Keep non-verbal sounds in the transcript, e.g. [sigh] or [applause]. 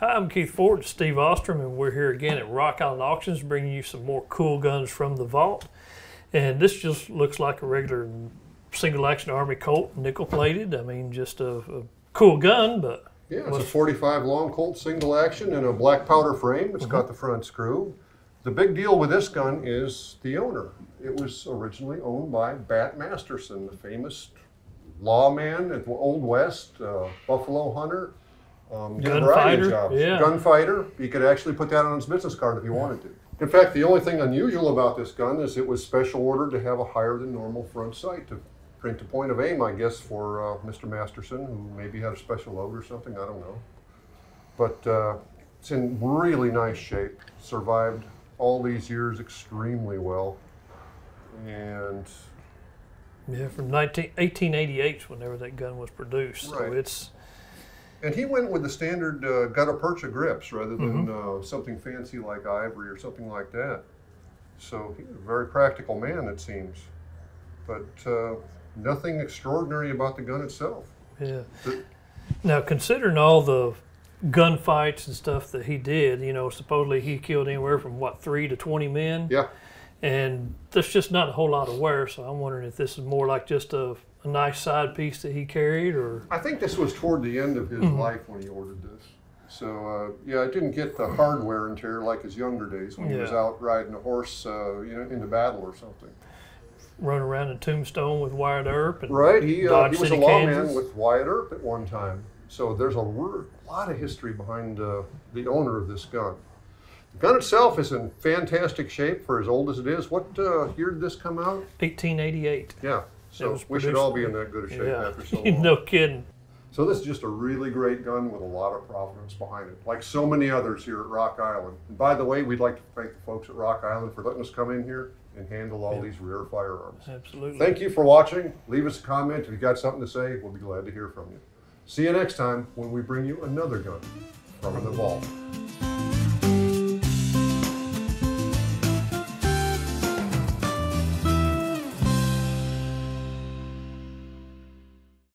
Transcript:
Hi, I'm Keith Ford, Steve Ostrem, and we're here again at Rock Island Auctions bringing you some more cool guns from the vault. And this just looks like a regular single action Army Colt, nickel plated. I mean, just a, a cool gun, but. Yeah, it's a 45 long Colt single action in a black powder frame. It's Mm-hmm. got the front screw. The big deal with this gun is the owner. It was originally owned by Bat Masterson, the famous lawman at the Old West, uh, buffalo hunter, um, Gunfighter, jobs. yeah. Gunfighter. He could actually put that on his business card if he wanted to. In fact, the only thing unusual about this gun is it was special ordered to have a higher than normal front sight to print the point of aim, I guess, for uh, Mr. Masterson, who maybe had a special load or something. I don't know. But uh, it's in really nice shape. Survived all these years extremely well. And Yeah, from 19, 1888 whenever that gun was produced. So it's and he went with the standard uh, gutta percha grips rather than Mm-hmm. uh, something fancy like ivory or something like that. So he's a very practical man, it seems. But uh, nothing extraordinary about the gun itself. yeah. The- Now, considering all the gunfights and stuff that he did, you know, supposedly he killed anywhere from what three to twenty men, Yeah, and there's just not a whole lot of wear. So I'm wondering if this is more like just a, a nice side piece that he carried, or I think this was toward the end of his Mm-hmm. life when he ordered this. So uh, yeah, it didn't get the hard wear and tear like his younger days when he was out riding a horse, uh, you know, into battle or something. run around in Tombstone with Wyatt Earp and Right, he, uh, he was City, a lawman with Wyatt Earp at one time. So there's a lot of history behind uh, the owner of this gun. The gun itself is in fantastic shape for as old as it is. What uh, year did this come out? 1888. Yeah, so we should all be in that good a shape Yeah, after so [laughs] long. no kidding. So this is just a really great gun with a lot of provenance behind it, like so many others here at Rock Island. And by the way, we'd like to thank the folks at Rock Island for letting us come in here and handle all these rare firearms. Absolutely. Thank you for watching. Leave us a comment if you've got something to say. We'll be glad to hear from you. See you next time when we bring you another gun from the vault.